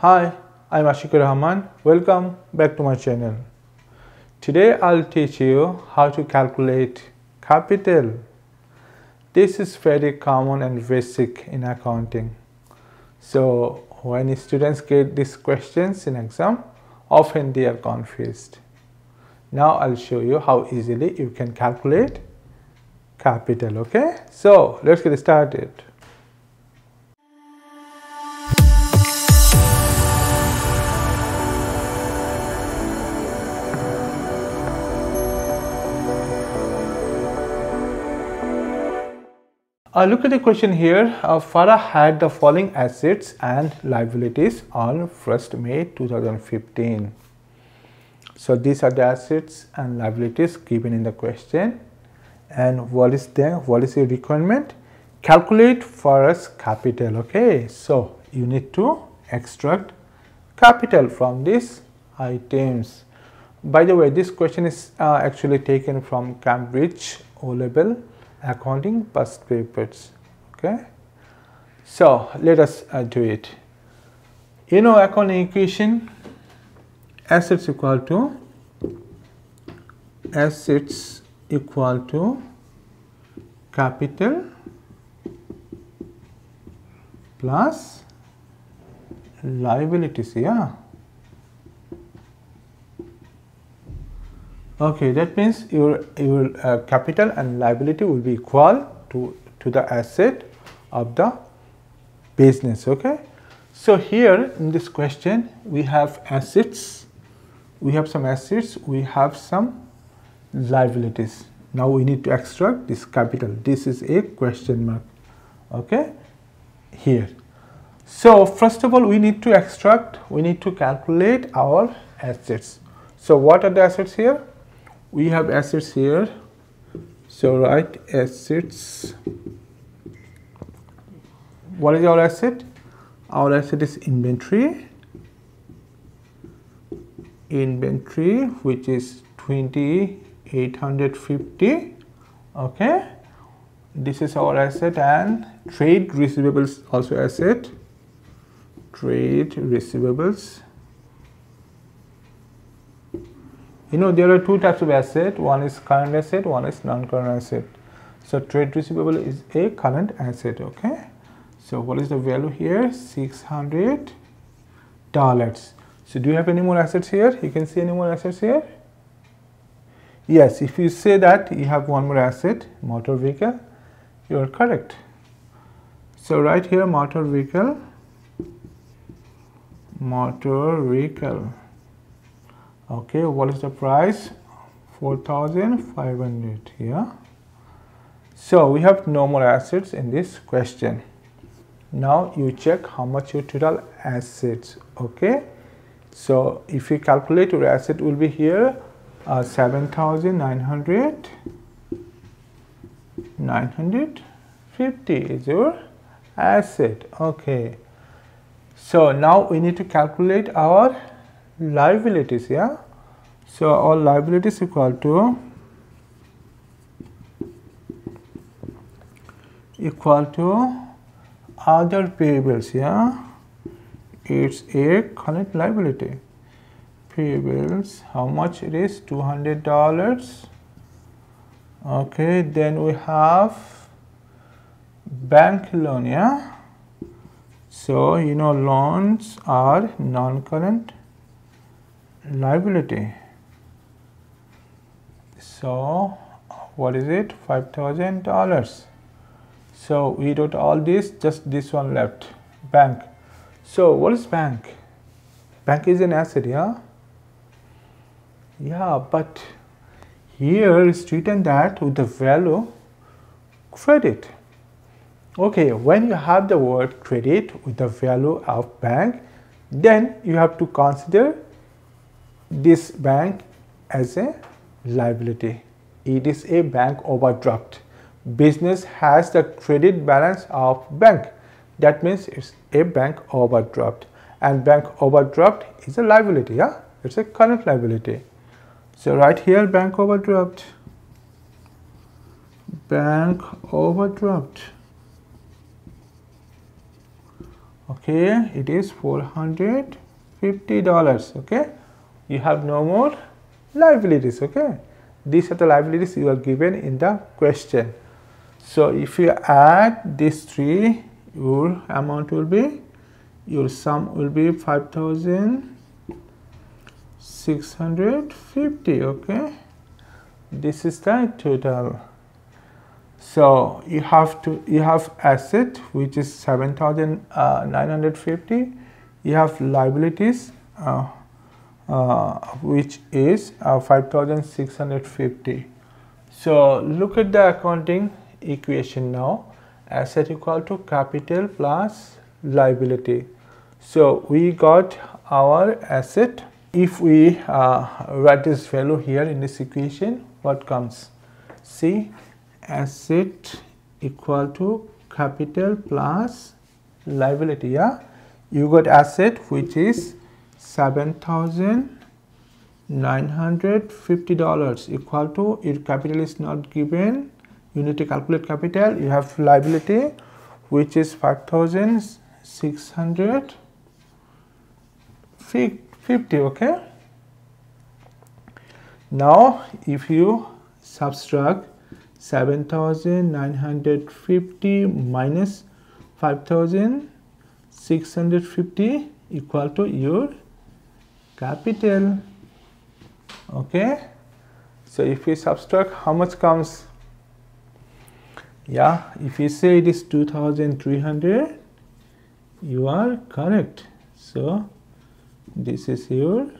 Hi, I'm Ashiqur Rahman. Welcome back to my channel. Today I'll teach you how to calculate capital. This is very common and basic in accounting. So when students get these questions in exam, often they are confused. Now I'll show you how easily you can calculate capital. Okay, so let's get started. Uh, look at the question here. Uh, Farah had the following assets and liabilities on 1st May 2015. So these are the assets and liabilities given in the question. And what is there? What is the requirement? Calculate for us capital. Okay. So you need to extract capital from these items. By the way, this question is uh, actually taken from Cambridge O accounting past papers. Okay. So let us uh, do it. You know accounting equation assets equal to assets equal to capital plus liabilities yeah okay that means your your uh, capital and liability will be equal to to the asset of the business okay? So here in this question we have assets. We have some assets. We have some liabilities. Now we need to extract this capital. This is a question mark okay? Here. So first of all we need to extract we need to calculate our assets. So what are the assets here we have assets here. So write assets. What is our asset? Our asset is inventory. Inventory which is 2850 okay. This is our asset and trade receivables also asset. Trade receivables you know there are two types of asset one is current asset one is non-current asset so trade receivable is a current asset okay so what is the value here 600 dollars so do you have any more assets here? You can see any more assets here? Yes, if you say that you have one more asset, motor vehicle, you are correct. So right here motor vehicle, motor vehicle. Okay, what is the price? 4500 yeah. So we have no more assets in this question. Now you check how much your total assets, okay? So if you calculate your asset will be here uh, 7900 950 is your asset okay so now we need to calculate our liabilities yeah? So all liabilities equal to equal to other payables yeah? It's a current liability. Payables how much it is? 200 dollars. Okay then we have bank loan yeah? So you know loans are non-current liability so what is it five thousand dollars so we wrote all this just this one left bank so what is bank? Bank is an asset, yeah? Yeah, but here it's written that with the value credit. Okay, when you have the word credit with the value of bank, then you have to consider this bank as a liability. It is a bank overdraft. Business has the credit balance of bank. That means it's a bank overdraft. And bank overdraft is a liability yeah? It's a current liability. So right here bank overdraft. Bank overdraft. Okay it is 450 dollars okay you have no more liabilities okay? These are the liabilities you are given in the question. So if you add these three your amount will be your sum will be 5650 okay? This is the total. So you have to you have asset which is 7950 you have liabilities uh, uh, which is uh, 5650 so look at the accounting equation now. Asset equal to capital plus liability. So we got our asset. If we uh, write this value here in this equation what comes? See asset equal to capital plus liability yeah? You got asset which is seven thousand nine hundred fifty dollars equal to your capital is not given. You need to calculate capital. You have liability which is five thousand six hundred fifty okay? Now if you subtract 7950 minus 5650 equal to your capital. Okay. So if we subtract how much comes? Yeah if you say it is 2300 you are correct. So this is your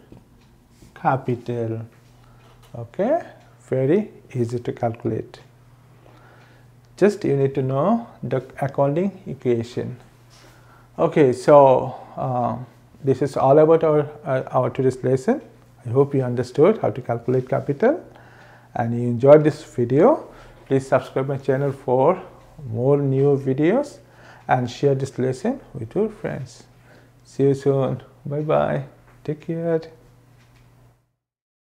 capital. Okay. Very easy to calculate. Just you need to know the accounting equation. Okay so uh, this is all about our uh, our today's lesson. I hope you understood how to calculate capital and you enjoyed this video. Please subscribe my channel for more new videos and share this lesson with your friends. See you soon. Bye bye take care